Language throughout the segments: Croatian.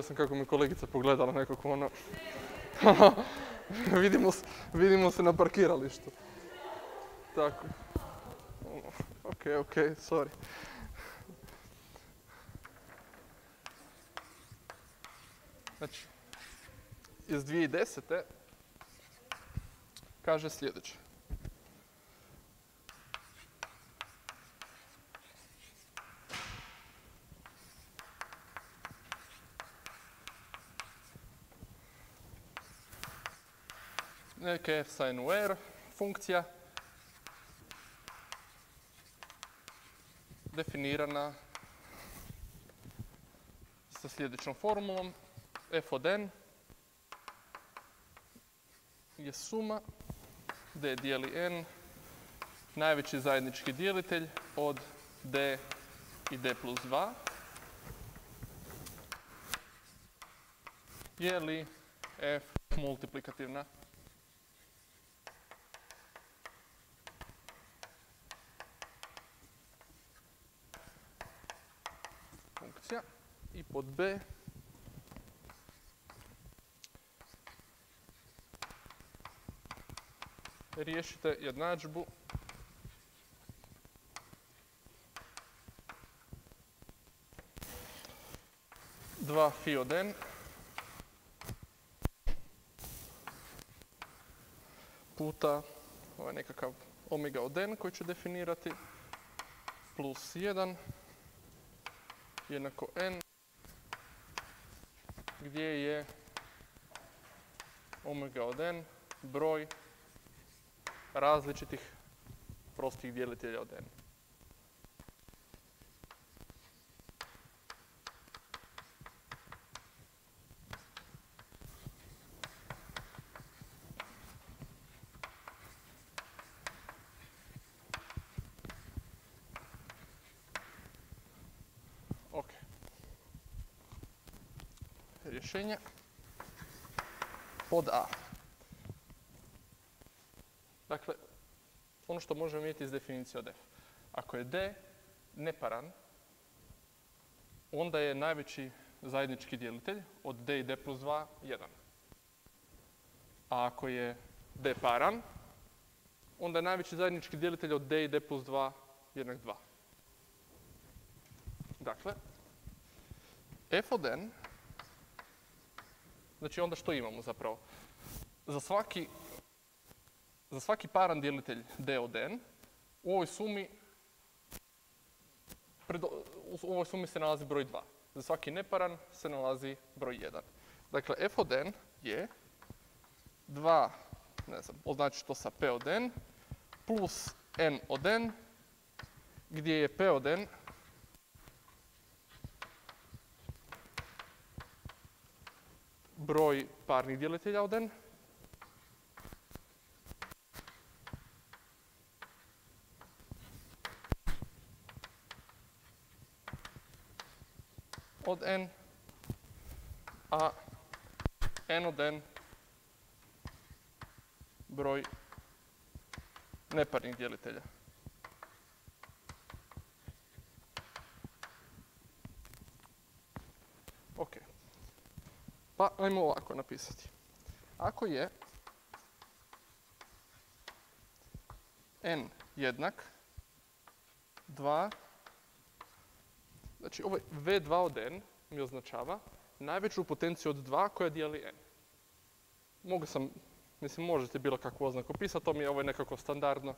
Ja sam kako mi kolegica pogledala nekako ono... vidimo, se, vidimo se na parkiralištu. Tako. Ok, ok, sorry. Znači, iz 2010. kaže sljedeće. Neke f sin u r funkcija. Definirana sa sljedećom formulom. F od n je suma d dijeli n. Najveći zajednički dijelitelj od d i d plus 2 je li f multiplikativna funkcija i pod b. Riješite jednadžbu. Dva fi od n. Puta ovaj nekakav omega od n koji ću definirati. Plus 1 jednako n gdje je omega od n broj različitih prostih djelitelja od n. Ok. Rješenje pod A. Dakle, ono što možemo vidjeti iz definicije od f. Ako je d neparan, onda je najveći zajednički djelitelj od d i d plus 2 1. A ako je d paran, onda je najveći zajednički djelitelj od d i d plus 2 jednak 2. Dakle, f od n, znači onda što imamo zapravo? Za svaki za svaki paran djelitelj d od n, u ovoj sumi u ovoj sumi se nalazi broj 2. Za svaki neparan se nalazi broj 1. Dakle, f od n je 2, ne znam, označiti to sa p od n, plus n od n, gdje je p od n broj parnih djelitelja od n, od n, a n od n broj neparnih djelitelja. Ok. Pa ajmo ovako napisati. Ako je n jednak 2 Znači, ovaj V2 od n mi označava najveću potenciju od 2 koja dijeli n. Mogu sam, mislim, možete bilo kakvu oznaku pisati, to mi je ovo nekako standardno,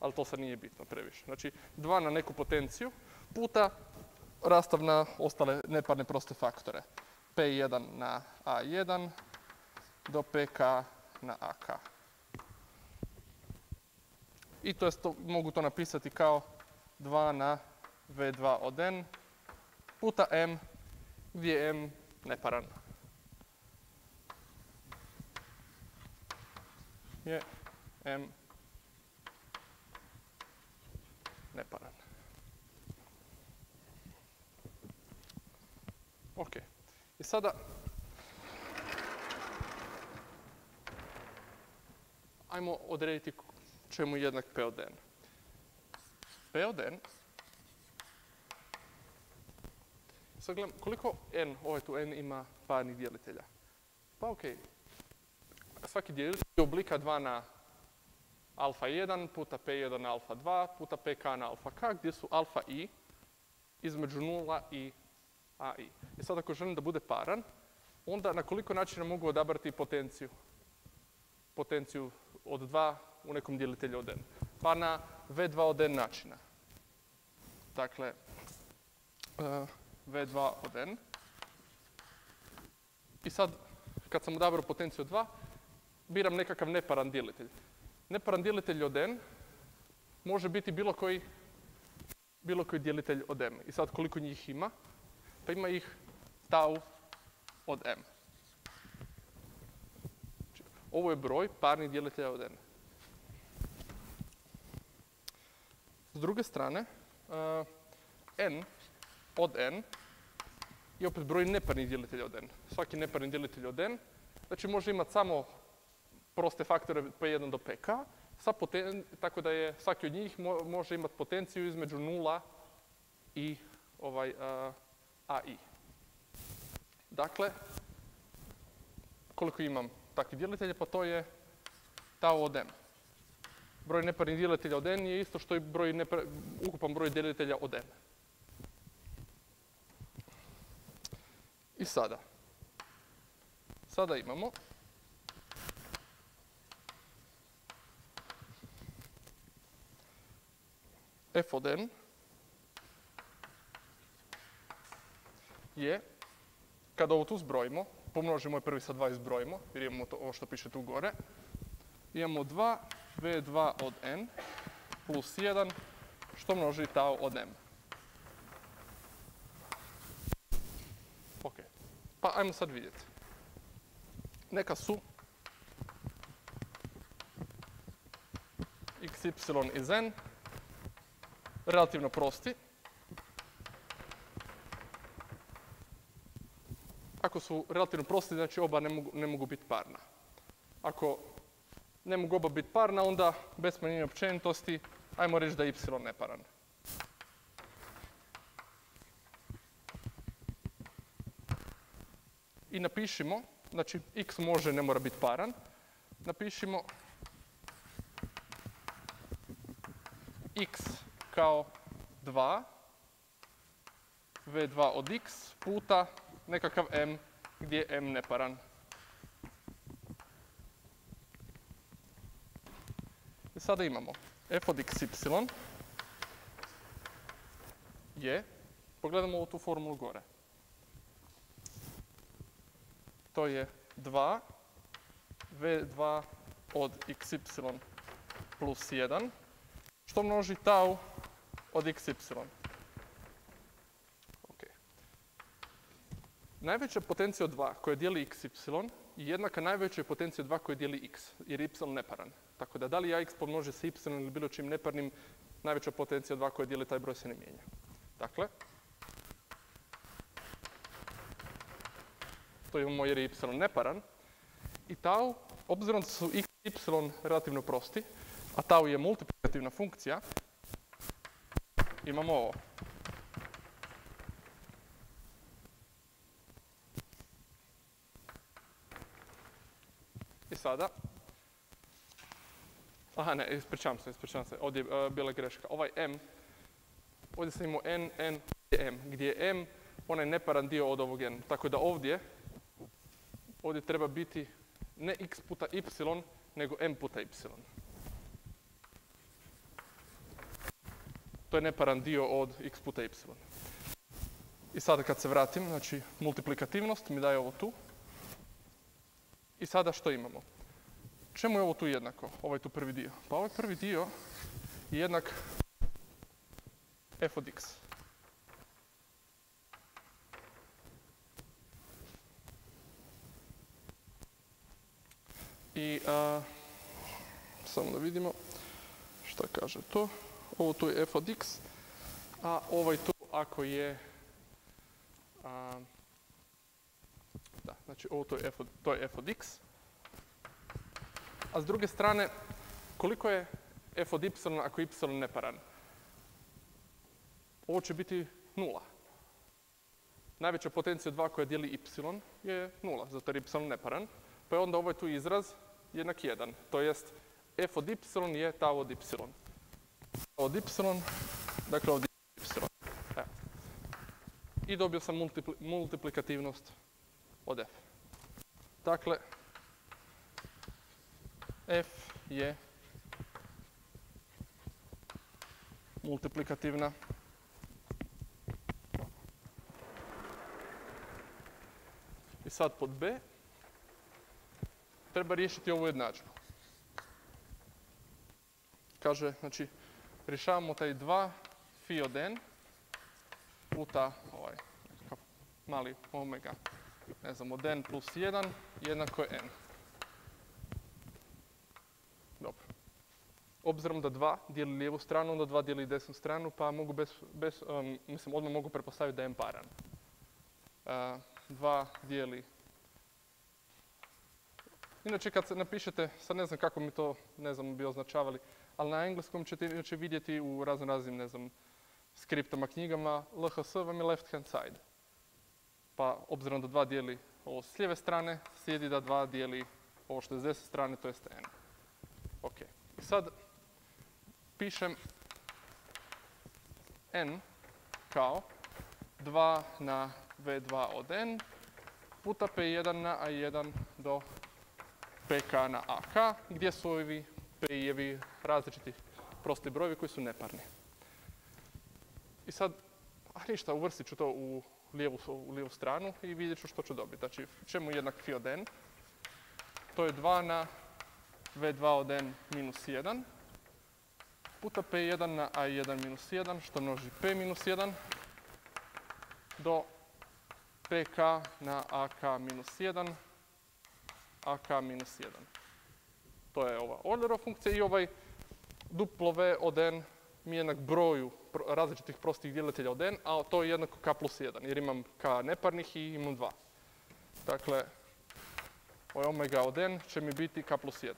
ali to sad nije bitno previše. Znači, 2 na neku potenciju puta rastav na ostale neparne proste faktore. P1 na A1 do PK na AK. I to je, mogu to napisati kao 2 na V2 od n puta m gdje je m neparan. Je m neparan. Ok. I sada ajmo odrediti čemu je jednak P od n. P od n sad gledam, koliko n, ovaj tu n ima parnih dijelitelja? Pa ok, svaki dijelitelj je oblika 2 na alfa 1 puta p1 na alfa 2 puta pk na alfa k, gdje su alfa i između 0 i ai. I sad ako želim da bude paran, onda na koliko načina mogu odabrati potenciju? Potenciju od 2 u nekom dijelitelju od n. Pa na v2 od n načina. Dakle, eh, v2 od n. I sad, kad sam odabrao potenciju od 2, biram nekakav neparan dijelitelj. Neparan dijelitelj od n može biti bilo koji bilo koji dijelitelj od m. I sad koliko njih ima? Pa ima ih tau od m. Ovo je broj parnih dijelitelja od n. S druge strane, uh, n od n je opet broj neparnih dijelitelja od n. Svaki neparni djelitelj od n, znači može imati samo proste faktore p1 do pk, tako da je svaki od njih mo, može imati potenciju između 0 i ovaj, ai. Dakle, koliko imam takvih djelitelja, pa to je tau od m. Broj neparnih djelitelja od n je isto što i broj nepar, ukupan broj djelitelja od n. I sada, sada imamo f od n je, kada ovo tu zbrojimo, pomnožimo je prvi sa 2 i zbrojimo, jer imamo to, ovo što piše tu gore, imamo 2 v2 od n plus 1 što množi tau od m. Ok, pa ajmo sad vidjeti. Neka su x, y i n relativno prosti. Ako su relativno prosti, znači oba ne mogu, ne mogu biti parna. Ako ne mogu oba biti parna, onda bez smanjenja općenitosti, ajmo reći da je y neparan. I napišimo, znači x može, ne mora biti paran, napišimo x kao 2 v2 od x puta nekakav m gdje je m neparan. I sada imamo f od xy je, pogledamo ovu tu formulu gore. To je 2 v2 od xy plus 1 što množi tau od xy. Najveća potencija od 2 koja dijeli xy je jednaka najvećoj potenciji od 2 koja dijeli x, jer je y neparan. Tako da da li ja x pomnoži sa y ili bilo čim neparnim, najveća potencija od 2 koja dijeli taj broj se ne mijenja. Dakle, to imamo jer je y neparan. I tau, obzirom da su x i y relativno prosti, a tau je multiplikativna funkcija, imamo ovo. Sada, aha ne, ispričavam se, ispričavam se, ovdje je uh, bila greška. Ovaj m, ovdje sam imao n, n, m, gdje je m onaj neparan dio od ovog n. Tako da ovdje, ovdje treba biti ne x puta y, nego m puta y. To je neparan dio od x puta y. I sada kad se vratim, znači multiplikativnost mi daje ovo tu. I sada što imamo? Čemu je ovo tu jednako, ovaj tu prvi dio? Pa ovaj prvi dio je jednak f od x. I samo da vidimo šta kaže to ovo tu je f od x, a ovaj tu ako je, da, znači ovo tu je f od, to je f od x, a s druge strane, koliko je f od y ako y neparan? Ovo će biti nula. najveća potencija 2 koja dijeli y je nula, zato je y neparan. Pa je onda ovaj tu izraz jednak 1. To jest f od y je tau od y. Od y, dakle od y. Evo. I dobio sam multipli, multiplikativnost od f. Dakle, f je multiplikativna I sad pod B treba riješiti ovu jednadžbu. Kaže, znači, rješavamo taj 2 fi od n puta ovaj mali omega, ne znam, od n plus 1 jednako je n. Dobro. Obzirom da 2 dijeli lijevu stranu, onda 2 dijeli desnu stranu, pa mogu bez, bez um, mislim, odmah mogu prepostaviti da je n paran. Uh, 2 dijeli. Inače kad se napišete, sad ne znam kako mi to, ne znam, bi označavali, ali na engleskom ćete inače vidjeti u razno raznim, ne znam, skriptama, knjigama, LHS vam je left hand side. Pa obzirom da 2 dijeli ovo s lijeve strane, slijedi da 2 dijeli ovo što je s desne strane, to jest n. Ok. I sad pišem n kao 2 na V2 od N puta P1 na A1 do PK na AK, gdje su ovi P-jevi različiti prosti brojevi koji su neparni. I sad, a ništa, uvrstit ću to u lijevu, u lijevu stranu i vidjet ću što ću dobiti. Znači, čemu jednak phi od n? To je 2 na V2 od n minus 1 puta P1 na A1 minus 1, što množi P minus 1 do pk na ak minus 1, ak minus 1. To je ova Eulerova funkcija i ovaj duplo v od n mi je jednak broju različitih prostih djelitelja od n, a to je jednako k plus 1, jer imam k neparnih i imam 2. Dakle, ovaj omega od n će mi biti k plus 1.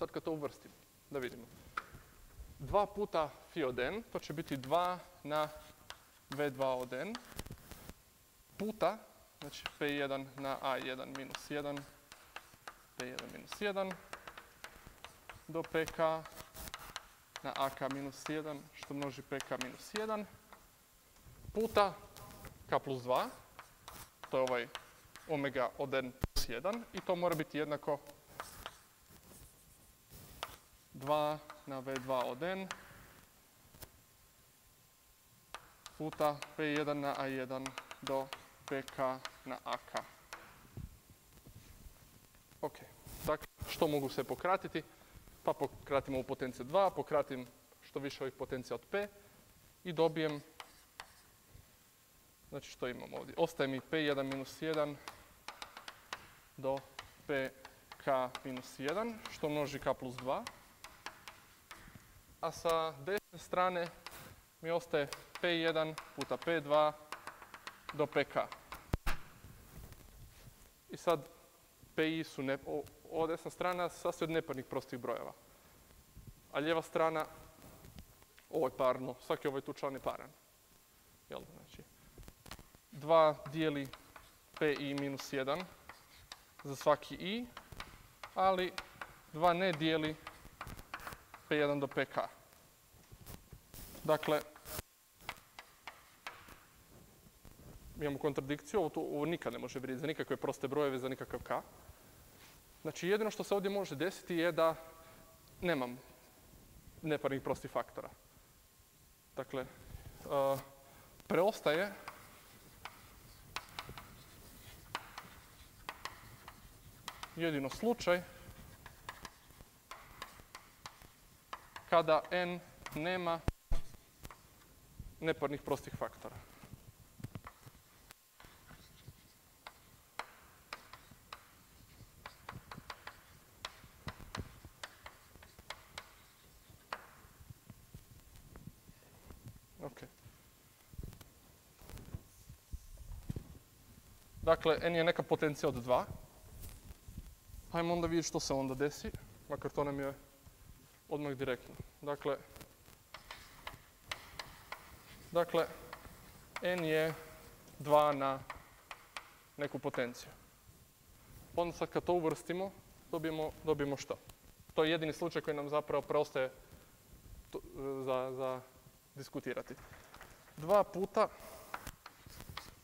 sad kad to uvrstim, da vidimo. 2 puta fi od n, to će biti 2 na v2 od n, puta, znači p1 na a1 minus 1, p1 minus 1, do pk na ak minus 1, što množi pk minus 1, puta k plus 2, to je ovaj omega od n plus 1, i to mora biti jednako 2 na V2 od N puta P1 na A1 do PK na AK. Ok, dakle, što mogu se pokratiti? Pa pokratimo u potenciju 2, pokratim što više ovih potencija od P i dobijem, znači što imam ovdje? Ostaje mi P1 minus 1 do PK minus 1, što množi K plus 2 a sa desne strane mi ostaje P1 puta P2 do PK. I sad PI su, ne, ova desna strana sastoji od neparnih prostih brojeva. A lijeva strana, ovo je parno, svaki ovaj tu član je paran. Jel, znači, 2 dijeli PI minus 1 za svaki I, ali 2 ne dijeli P1 do PK. Dakle, imamo kontradikciju, ovo, ovo nikad ne može vrijediti za nikakve proste brojeve, za nikakav K. Znači, jedino što se ovdje može desiti je da nemam neparnih prostih faktora. Dakle, uh, preostaje jedino slučaj kada n nema neparnih prostih faktora. Dakle, n je neka potencija od 2. Hajmo onda vidjeti što se onda desi, makar to nam je odmah direktno. Dakle, dakle, n je 2 na neku potenciju. Onda sad kad to uvrstimo, dobijemo, dobijemo što? To je jedini slučaj koji nam zapravo preostaje tu- za, za diskutirati. Dva puta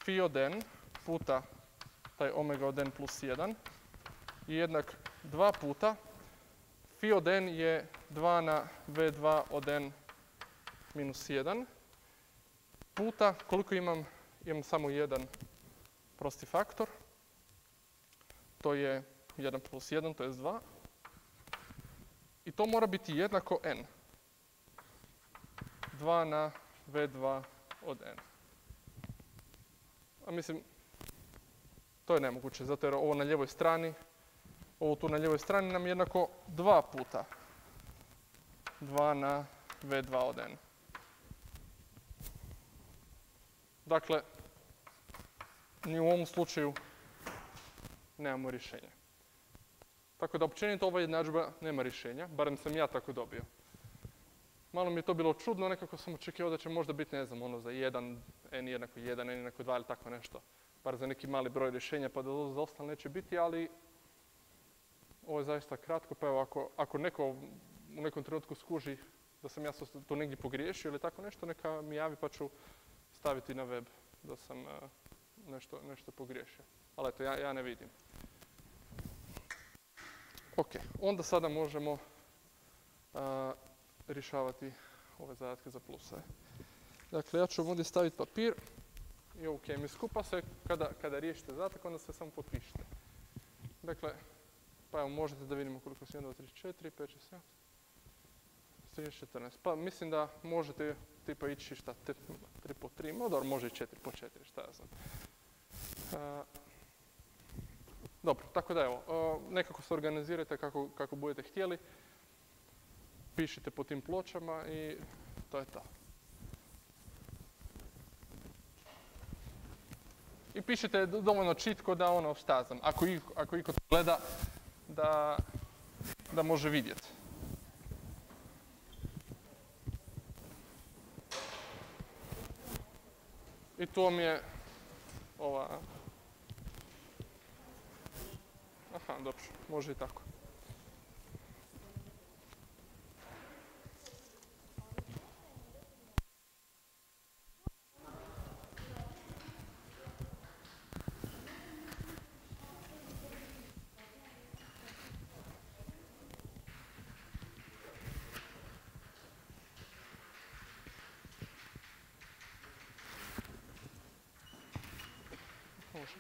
phi od n puta taj omega od n plus 1 je jednak dva puta phi od n je 2 na v2 od n minus 1 puta koliko imam, imam samo jedan prosti faktor, to je 1 plus 1, to je 2. I to mora biti jednako n. 2 na v2 od n. A mislim, to je nemoguće, zato jer ovo na ljevoj strani, ovo tu na ljevoj strani nam je jednako 2 puta 2 na v2 od n. Dakle, ni u ovom slučaju nemamo rješenja. Tako da općenito ova jednadžba nema rješenja, barem sam ja tako dobio. Malo mi je to bilo čudno, nekako sam očekivao da će možda biti, ne znam, ono za 1, n jednako 1, n jednako 2 ili tako nešto. Bar za neki mali broj rješenja, pa da za ostalo neće biti, ali ovo je zaista kratko, pa evo ako, ako neko u nekom trenutku skuži da sam ja to negdje pogriješio ili tako nešto, neka mi javi pa ću staviti na web da sam eh, nešto, nešto pogriješio. Ali eto, ja, ja ne vidim. Ok, onda sada možemo a, rješavati ove zadatke za pluse. Dakle, ja ću ovdje staviti papir i ovu kemiju skupa se. Kada, kada riješite zadatak, onda se samo potpišite. Dakle, pa evo možete da vidimo koliko su 1, 2, 3, 4, 5, 6, 7, 13, 14. Pa mislim da možete tipa ići šta, 3 po 3, no dobro, može i 4 po 4, šta ja znam. A, dobro, tako da evo, nekako se organizirajte kako, budete htjeli. Pišite po tim pločama i to je to. I pišite do- dovoljno čitko da ono šta znam, ako, ako iko to gleda, da, da može vidjeti. I tu vam je ova... Aha, dobro, može i tako. Može.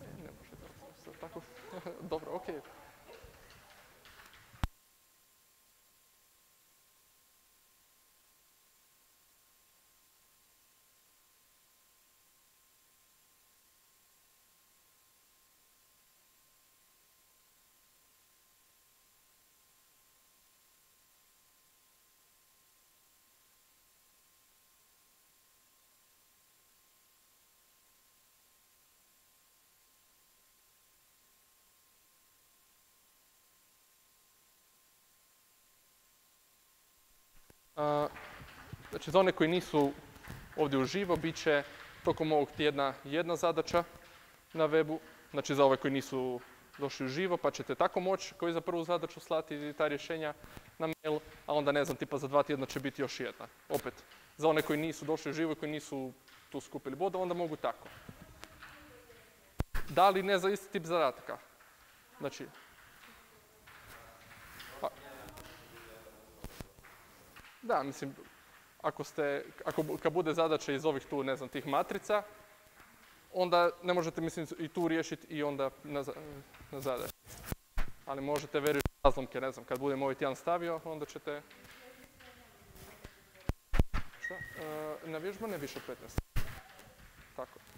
E, Ne može da se tako. Dobro, okej. A, Znači za one koji nisu ovdje uživo, bit će tokom ovog tjedna jedna zadaća na webu. Znači za ove koji nisu došli uživo, pa ćete tako moći koji za prvu zadaću slati ta rješenja na mail, a onda ne znam, tipa za dva tjedna će biti još jedna. Opet, za one koji nisu došli uživo i koji nisu tu skupili boda, onda mogu tako. Da li ne za isti tip zadataka? Znači, Da, mislim, ako ste, ako, kad bude zadaća iz ovih tu, ne znam, tih matrica, onda ne možete, mislim, i tu riješiti i onda na, na zadaći. Ali možete veriti razlomke, ne znam, kad budem ovaj tjedan stavio, onda ćete... Šta? E, na vježba ne više od 15. Tako.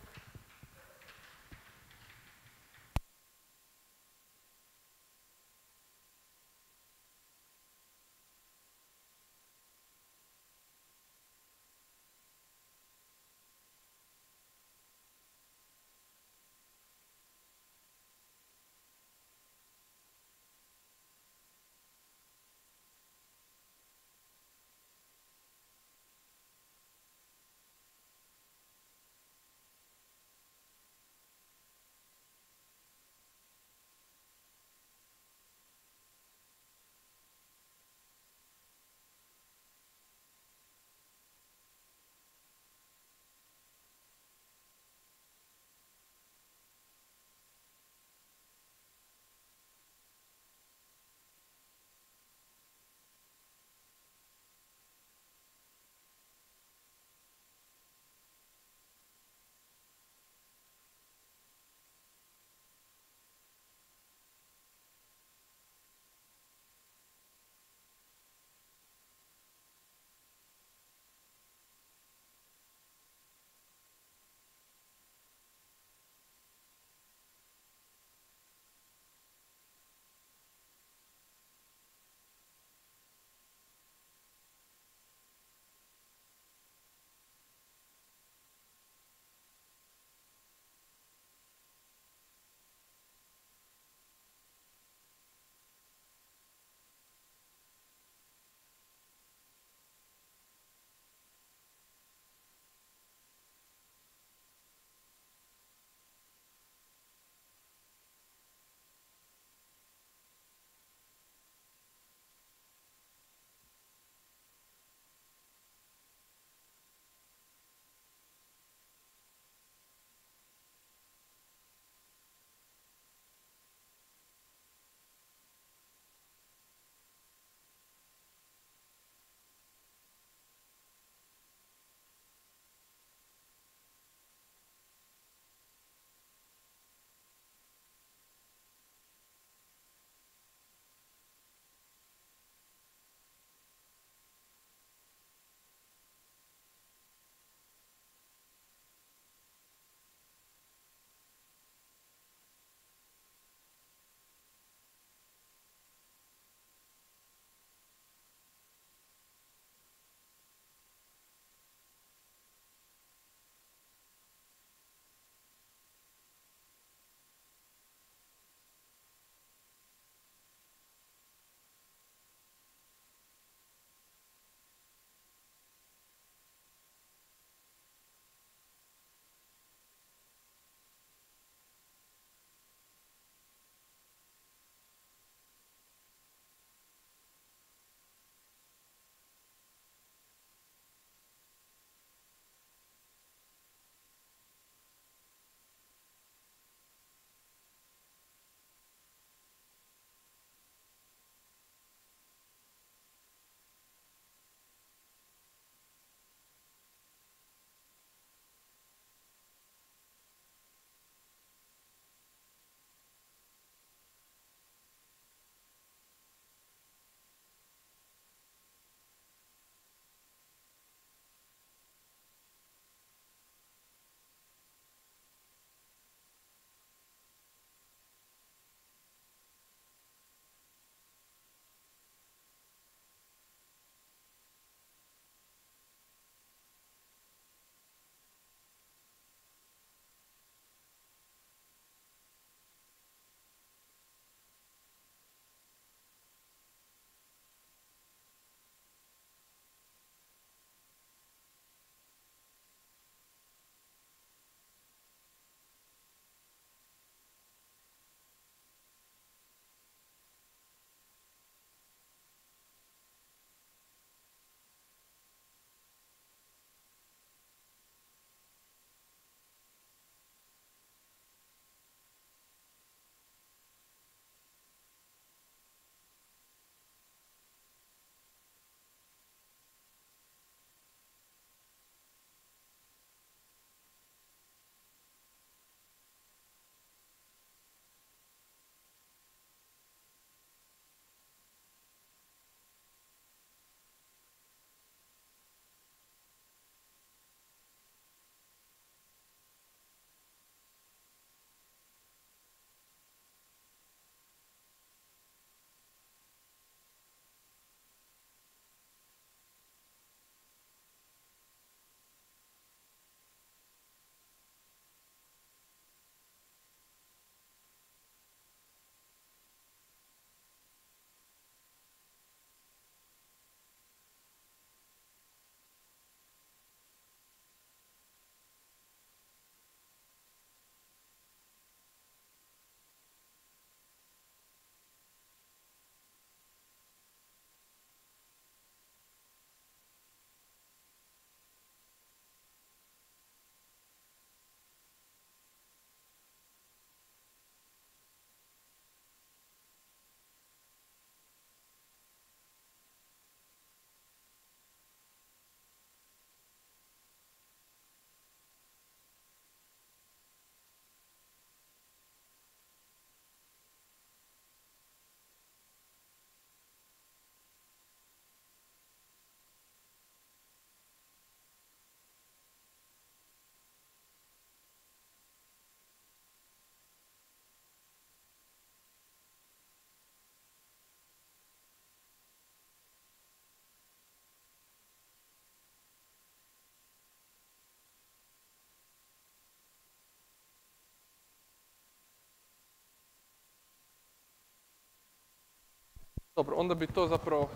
Dobro, onda bi to zapravo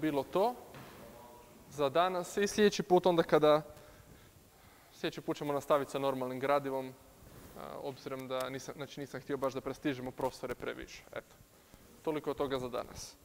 bilo to za danas i sljedeći put onda kada sljedeći put ćemo nastaviti sa normalnim gradivom obzirom da nisam, znači nisam htio baš da prestižemo profesore previše. Eto, toliko od toga za danas.